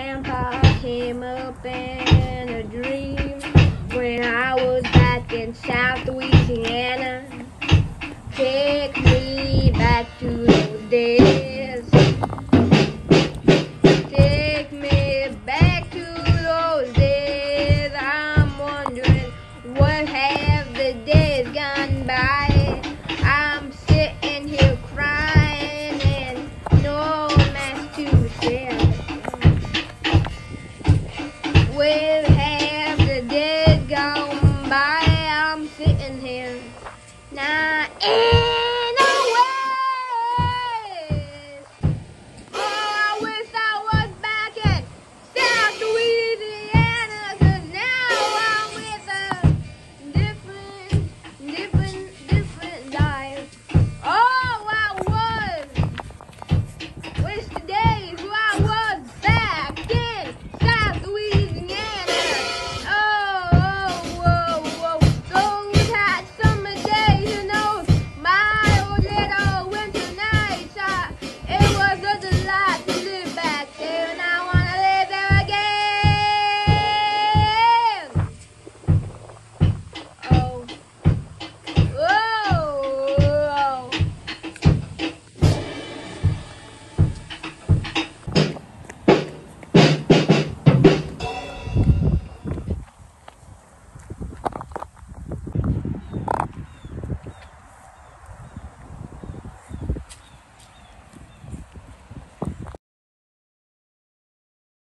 Grandpa came up in a dream when I was back in South Louisiana. Take me back to those days. na